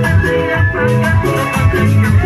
I'm the you.